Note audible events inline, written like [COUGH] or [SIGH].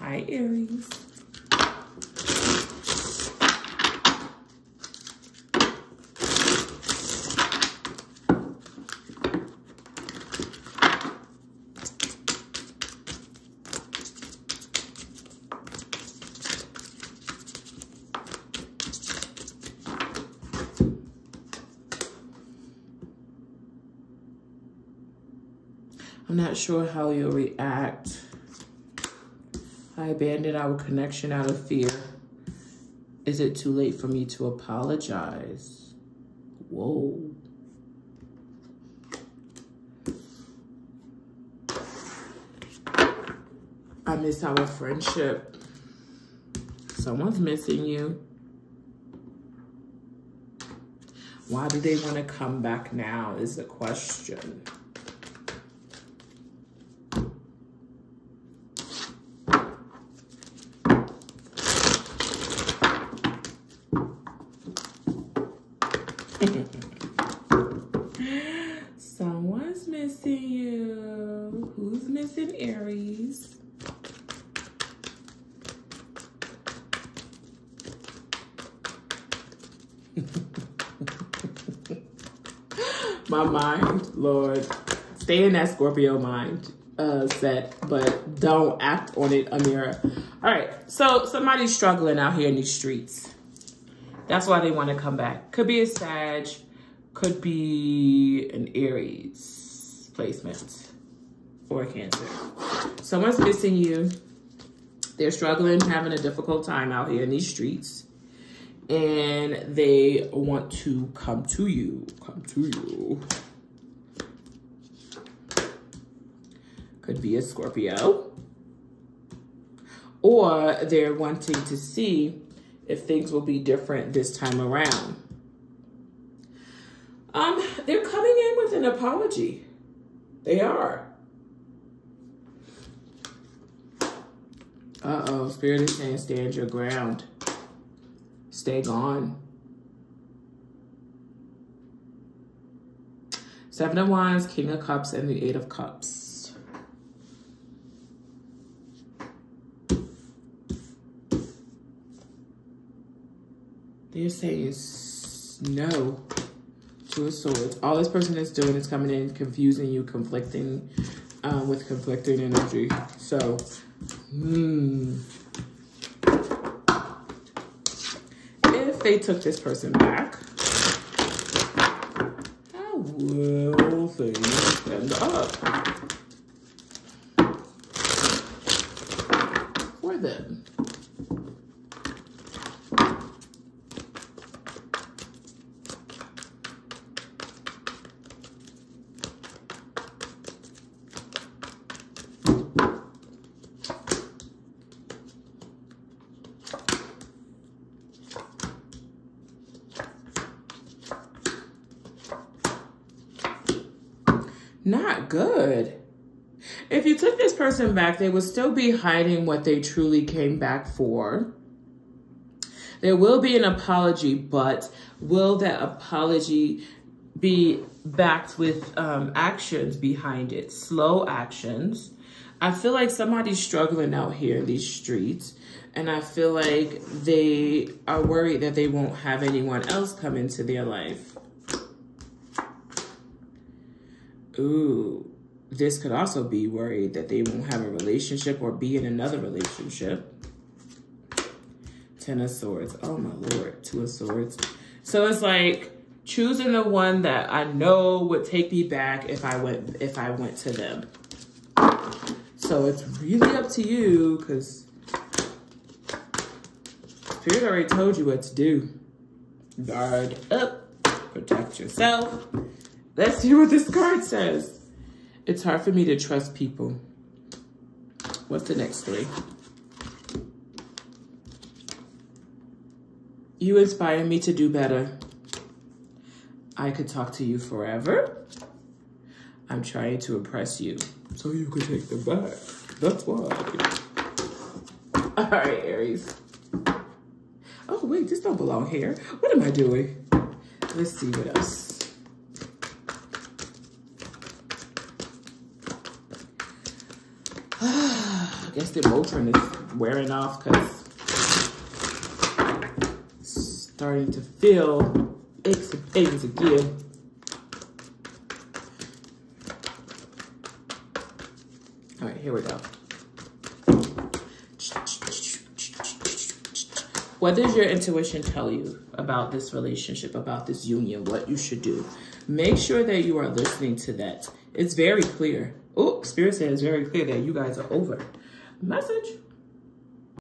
Hi, Aries. I'm not sure how you'll react. I abandoned our connection out of fear. Is it too late for me to apologize? Whoa. I miss our friendship. Someone's missing you. Why do they want to come back now is the question. Someone's missing you. Who's missing Aries? [LAUGHS] My mind, Lord. Stay in that Scorpio mind uh, set, but don't act on it, Amira. All right, so somebody's struggling out here in these streets. That's why they want to come back. Could be a Sag, could be an Aries placement or Cancer. Someone's missing you. They're struggling, having a difficult time out here in these streets. And they want to come to you. Come to you. Could be a Scorpio. Or they're wanting to see if things will be different this time around. Um, they're coming in with an apology. They are. Uh-oh, Spirit is saying stand your ground. Stay gone. Seven of Wands, King of Cups, and the Eight of Cups. They're saying no to a sword. All this person is doing is coming in, confusing you, conflicting um, with conflicting energy. So, hmm. If they took this person back, how will things end up for them? Not good. If you took this person back, they would still be hiding what they truly came back for. There will be an apology, but will that apology be backed with um, actions behind it? Slow actions. I feel like somebody's struggling out here in these streets. And I feel like they are worried that they won't have anyone else come into their life. Ooh, this could also be worried that they won't have a relationship or be in another relationship. Ten of Swords. Oh my Lord. Two of Swords. So it's like choosing the one that I know would take me back if I went if I went to them. So it's really up to you because Spirit already told you what to do. Guard up. Protect yourself. Let's see what this card says. It's hard for me to trust people. What's the next three? You inspire me to do better. I could talk to you forever. I'm trying to impress you so you can take them back. That's why. All right, Aries. Oh, wait, this don't belong here. What am I doing? Let's see what else. The Motrin is wearing off because starting to feel aches and pains again. All right, here we go. What does your intuition tell you about this relationship, about this union, what you should do? Make sure that you are listening to that. It's very clear. Oh, Spirit says very clear that you guys are over. Message.